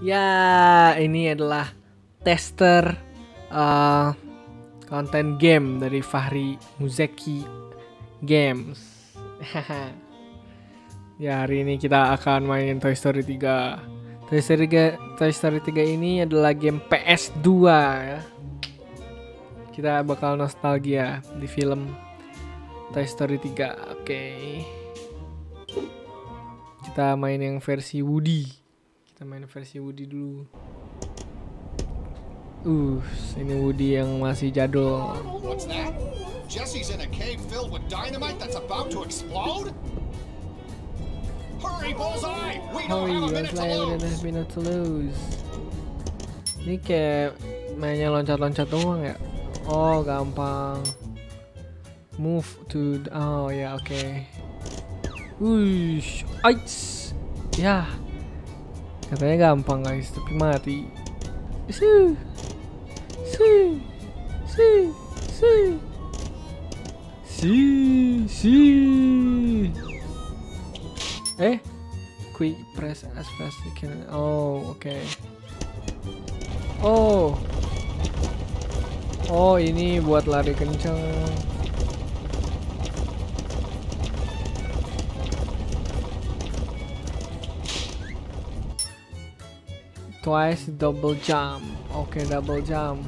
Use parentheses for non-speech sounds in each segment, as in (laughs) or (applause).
Ya, ini adalah tester uh, konten game dari Fahri Muzeki Games. (laughs) ya, hari ini kita akan main Toy Story 3. Toy Story 3, Toy Story 3 ini adalah game PS2 ya. Kita bakal nostalgia di film Toy Story 3. Oke. Kita main yang versi Woody. Kita main versi Woody dulu. Uh, ini Woody yang masih jadul. What's that? Jesse's in a cave filled with dynamite that's about to explode? Hurry, Bullseye! We don't Hurry, have a minute to lose! a minute to lose. Ini kayak mainnya loncat-loncat doang ya. Oh, gampang. Move to oh ya oke. Wush, aids. Ya. Katanya gampang guys, tapi mati. Su. Su. Su. Si. Si. Eh, quick press as fast as can. Oh, oke. Oh. Oh, ini buat lari kenceng. Twice double jump. Oke, double jump.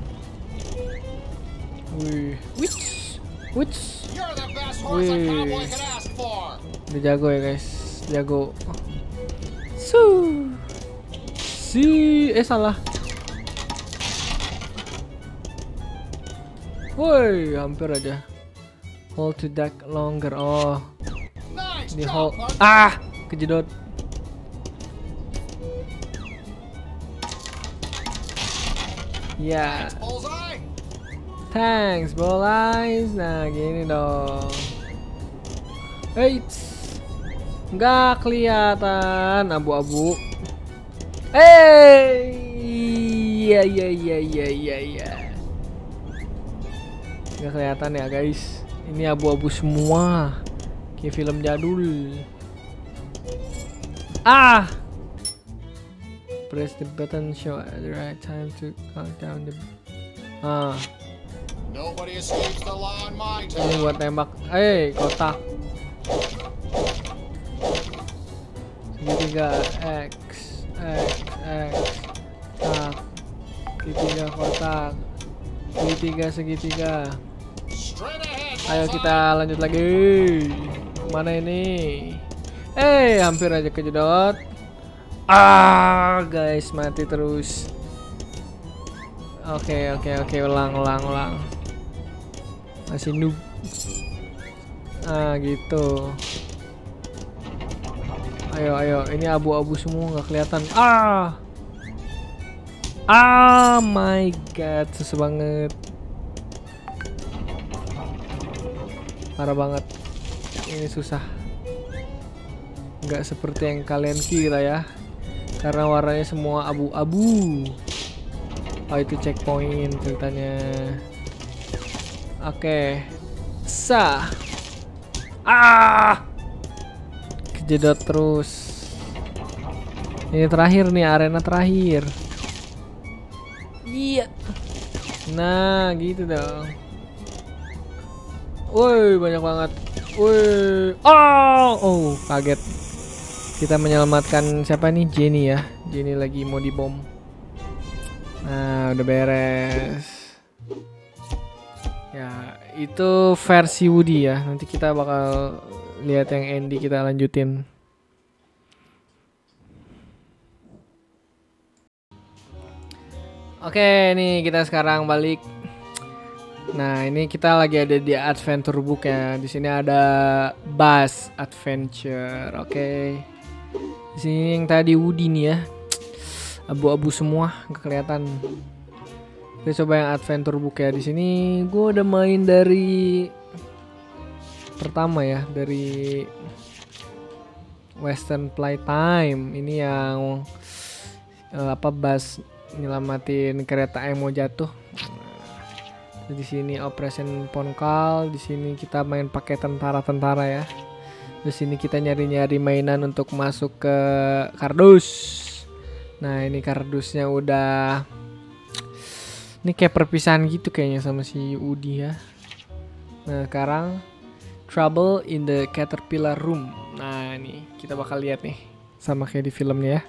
Wih, which, which. For! Dia jago ya guys, jago. Su. Si, eh salah. Woi, hampir aja. Hold to duck longer. Oh, di hold. Ah, kejedot. Ya, thanks, boys. Nah, gini dong. Eits. Nggak kelihatan abu-abu. Eh, iya iya iya iya iya iya. Nggak kelihatan ya guys. Ini abu-abu semua. Kayak film jadul. Ah. Press the button show at the right time to count down the. Ah, Nobody escapes the law in my ini town! buat tembak. Eh, kotak. Segitiga X, X, X, tak. Segitiga kotak. Segitiga segitiga. Ayo kita lanjut lagi. Mana ini? Eh, hampir aja kejedot. Ah, guys, mati terus. Oke, oke, oke, ulang, ulang, ulang. Masih noob. Ah, gitu. Ayo, ayo, ini abu-abu semua nggak kelihatan. Ah. Ah, my god, susah banget. Parah banget. Ini susah. Nggak seperti yang kalian kira ya. Karena warnanya semua abu-abu. Oh itu checkpoint ceritanya. Oke. Sa. Ah. Kejedot terus. Ini terakhir nih arena terakhir. Iya. Nah, gitu dong. Woi, banyak banget. Woi. Oh, oh, kaget. Kita menyelamatkan siapa nih? Jenny ya. Jenny lagi mau dibom. Nah, udah beres. Ya, itu versi Woody ya. Nanti kita bakal lihat yang Andy kita lanjutin. Oke, nih kita sekarang balik Nah, ini kita lagi ada di Adventure Book ya. Di sini ada Buzz Adventure, oke. Di sini yang tadi Woody nih ya. Abu-abu semua, nggak kelihatan. Kita coba yang Adventure Book ya. Di sini gue udah main dari pertama ya, dari Western Playtime. Ini yang eh, apa Buzz nyelamatin kereta yang mau jatuh di sini Operation Ponkal, di sini kita main pakai tentara-tentara ya. Di sini kita nyari-nyari mainan untuk masuk ke kardus. Nah ini kardusnya udah Ini kayak perpisahan gitu kayaknya sama si Udi ya Nah sekarang Trouble in the Caterpillar Room Nah ini kita bakal lihat nih Sama kayak di filmnya ya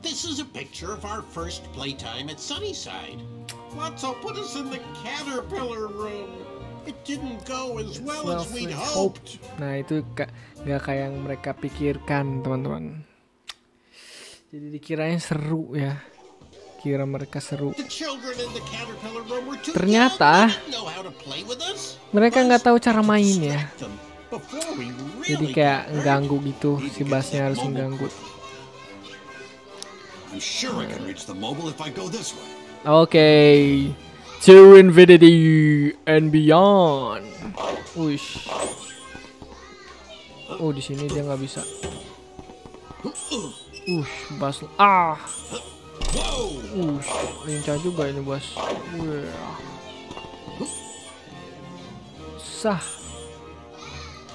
This is a picture of our first playtime at Sunnyside. Lotso put us in the caterpillar room. Nah itu nggak kayak yang mereka pikirkan teman-teman. Jadi dikiranya seru ya. Kira mereka seru. Ternyata mereka nggak tahu cara main ya. Jadi kayak ganggu gitu si bassnya harus mengganggu. Oke. Okay. To infinity and beyond. Wish. Oh di sini dia nggak bisa. Ush, bas. Ah. Ush, lincah juga ini bos. Wah. Sah.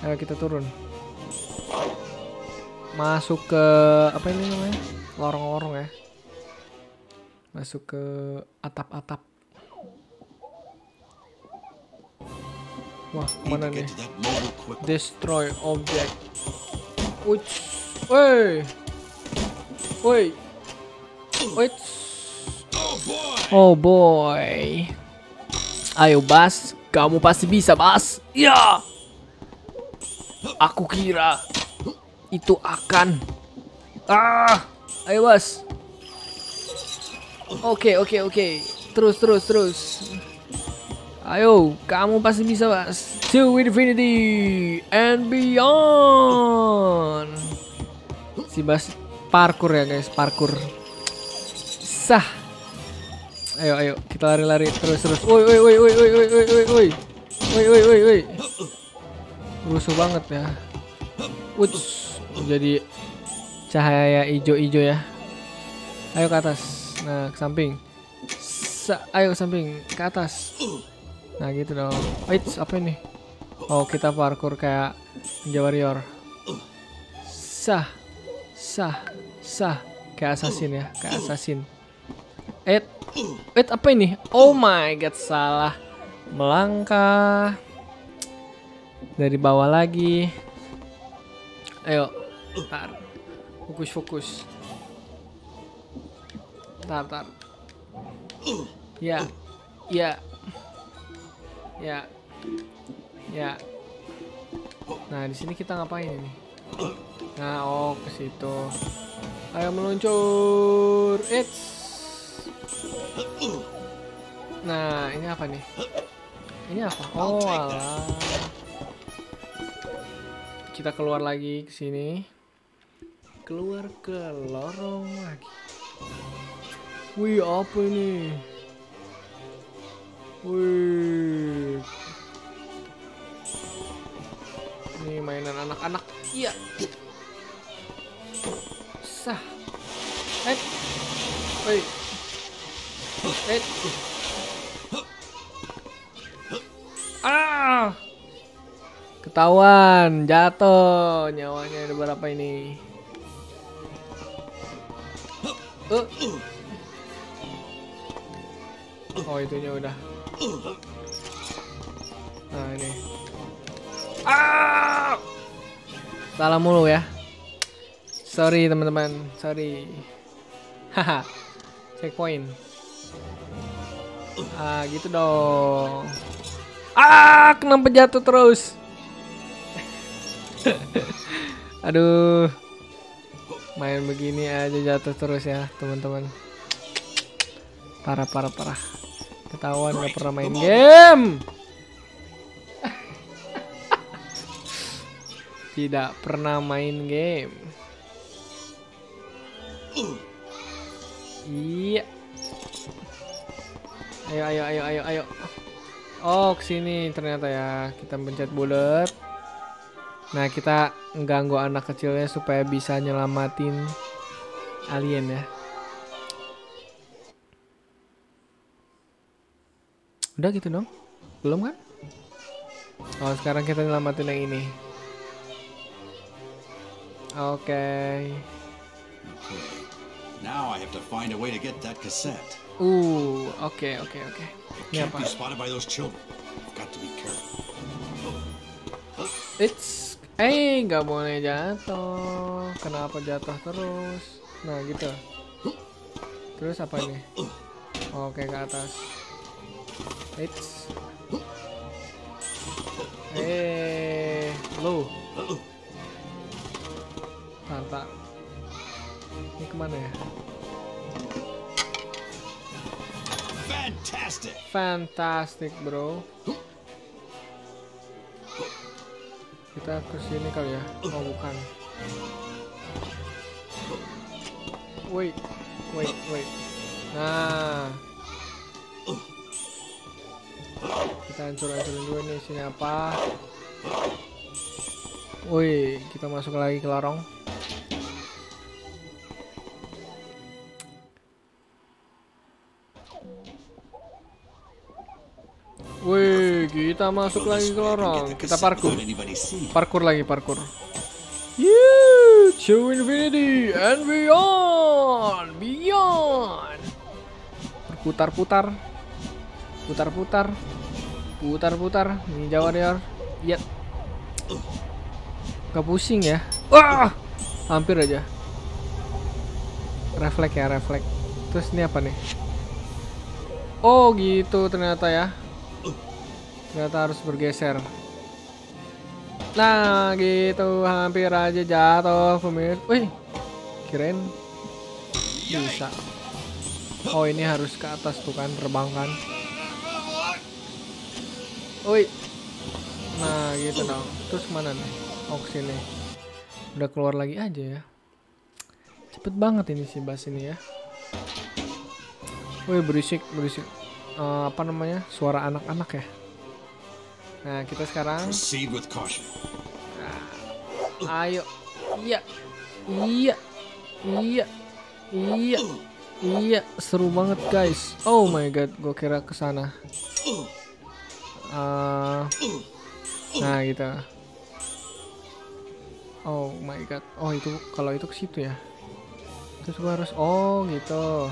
Ayo kita turun. Masuk ke apa ini namanya? Lorong-lorong ya masuk ke atap-atap. Wah, mana nih? Destroy object. Uch. Woi. Woi. Wait. Oh boy! Oh boy. Ayo Bas, kamu pasti bisa Bas. Ya. Aku kira itu akan. Ah, ayo Bas. Oke oke oke. Terus terus terus. Ayo, kamu pasti bisa Bas. To infinity and beyond. Si Bas parkur ya guys, parkur. Sah. Ayo ayo kita lari-lari terus terus. Woi woi woi woi woi woi woi woi woi. Woi woi woi woi. Rusuh banget ya. Uts. Jadi cahaya hijau-hijau ya. Ayo ke atas. Nah, ke samping. Sa ayo ke samping, ke atas. Nah, gitu dong. Wait, apa ini? Oh, kita parkour kayak Ninja Warrior. Sah. Sah. Sah. Kayak assassin ya, kayak assassin. Eh, eh apa ini? Oh my god, salah. Melangkah. Dari bawah lagi. Ayo. Tar. Fokus, fokus. Tar, tar. Ya. Ya. Ya. Ya. Nah, di sini kita ngapain ini? Nah, oh ke situ. Ayo meluncur. It's. Nah, ini apa nih? Ini apa? Oh, alah. Kita keluar lagi ke sini. Keluar ke lorong lagi. Wih, apa ini? Wih. Ini mainan anak-anak. Iya. Sah. Eh. Woi. Eh. Ah. Ketahuan, jatuh nyawanya ada berapa ini? Eh. Oh, itunya udah. Nah, ini. Ah! Salah mulu ya. Sorry teman-teman, sorry. (laughs) Haha. Checkpoint. Ah, gitu dong. Ah, kenapa jatuh terus? (laughs) Aduh. Main begini aja jatuh terus ya, teman-teman. Parah, parah, parah. Ketahuan nggak pernah main game. (laughs) Tidak pernah main game. Iya. Ayo, ayo, ayo, ayo, ayo. Oh, ke sini ternyata ya. Kita pencet bulat. Nah, kita ganggu anak kecilnya supaya bisa nyelamatin alien ya. Udah gitu dong? Belum kan? Oh, sekarang kita nyelamatin yang ini. Oke. Now I have to find a way to get that cassette. Uh, oke oke oke. Ini Can't apa? be spotted by those children. I've got to be careful. It's eh nggak boleh jatuh. Kenapa jatuh terus? Nah gitu. Terus apa ini? Oke ke atas. It's Eh, lu. Tanta. Ini ke mana ya? Fantastic! Fantastic, bro. Kita ke sini kali ya? Oh, bukan. Wait, wait, wait. Nah. Kita hancur-hancurin dulu nih sini apa? Woi, kita masuk lagi ke lorong. Wih, kita masuk lagi ke lorong. Kita parkur. Parkur lagi, parkur. Yeah, to infinity and beyond, beyond. Berputar-putar, putar-putar, putar-putar. Ninja warrior, ya. Gak pusing ya? Wah, hampir aja. Refleks ya, refleks. Terus ini apa nih? Oh gitu ternyata ya. Ternyata harus bergeser. Nah gitu hampir aja jatuh pemir. Wih, kirain bisa. Oh ini harus ke atas tuh kan terbang kan. Wih. Nah gitu dong. Terus ke mana nih? Oh ke sini. Udah keluar lagi aja ya. Cepet banget ini si bas ini ya. Wih berisik berisik. Eh, apa namanya? Suara anak-anak ya. Nah kita sekarang Proceed with caution. Ayo. Iya. Iya. Iya. Iya. Iya, seru banget guys. Oh my god, gue kira ke sana. Eh, nah gitu. Oh my god. Oh itu kalau itu ke situ ya. Terus gue harus oh gitu.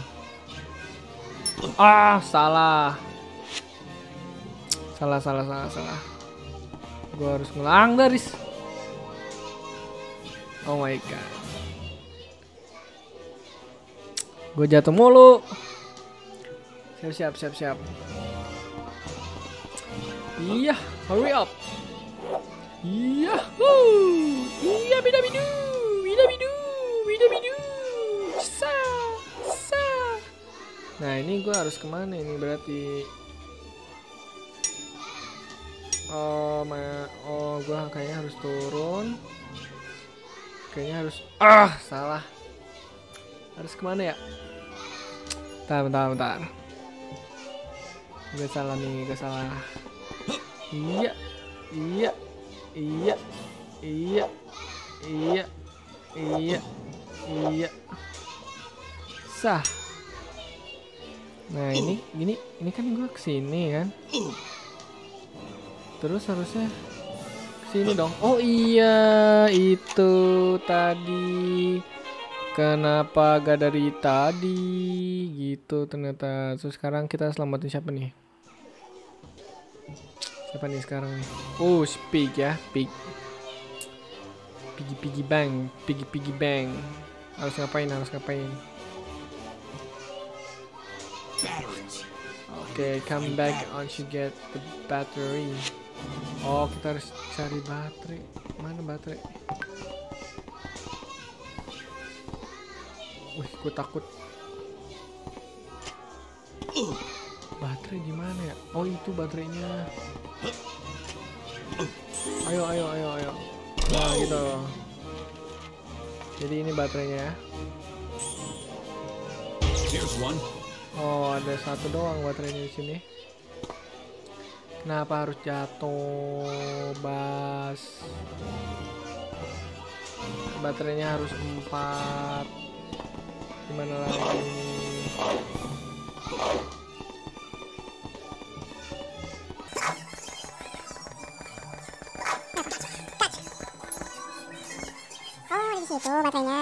Ah, salah. Salah, salah, salah, salah. Gue harus ngulang dari s- Oh my god. Gue jatuh mulu. Siap siap siap siap. Iya, hurry up. Iya, iya bidu bidu, bidu bidu, bidu bidu. Sa, sa. Nah ini gue harus ke mana ini berarti? Oh, ma oh gue kayaknya harus turun. Kayaknya harus ah salah. Harus ke mana ya? Bentar, bentar, bentar. Gue salah nih, gue salah. Iya, iya, iya, iya, iya, iya, iya. Sah. Nah ini, ini, ini kan gue ke sini kan. Terus harusnya sini dong. Oh iya, itu tadi. Kenapa gak dari tadi? Gitu ternyata. Terus sekarang kita selamatin siapa nih? Siapa nih sekarang nih? Oh, si Pig ya, Pig. Piggy Piggy Bang, Piggy Piggy Bang. Harus ngapain? Harus ngapain? Oke, come back once you get the battery. Oh, kita harus cari baterai. Mana baterai? Wih, gue takut. Baterai di mana ya? Oh, itu baterainya. Ayo, ayo, ayo, ayo. Nah, gitu. Jadi ini baterainya ya. Oh, ada satu doang baterainya di sini. Kenapa harus jatuh, Bas? Baterainya harus empat. Gimana lagi? Oh, di situ baterainya. Terus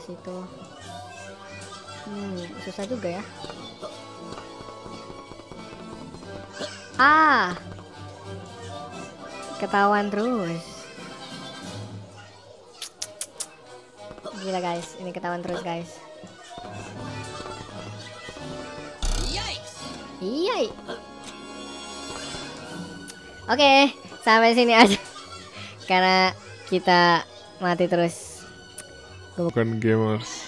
situ hmm susah juga ya ah ketahuan terus gila guys ini ketahuan terus guys Iya. Oke, sampai sini aja. (laughs) Karena kita mati terus bukan gamers.